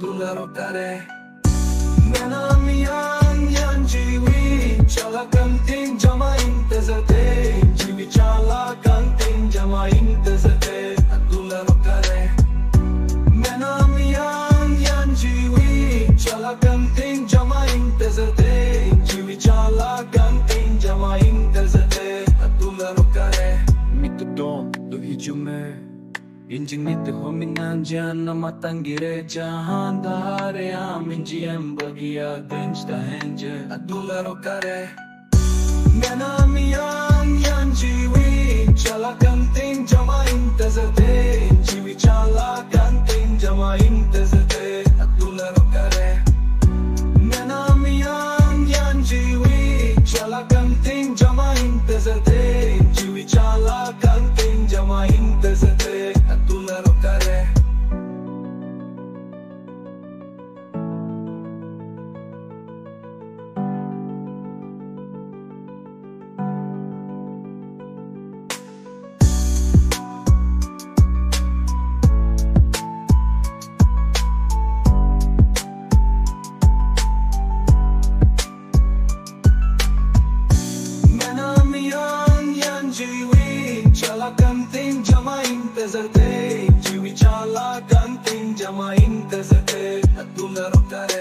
tularo kare Menamian yan jiwi chala Injing nit hominan jan na matangire jahan dahare aminji embagia denj da henje adularo kare Mena miyan yan jiwi chala kanting jama intezate jiwi chala kanting jama intezate adularo kare Mena miyan yan jiwi chala kanting jama intezate jiwi chala jama intezate jiwi chala kanting jama intezate tularo kare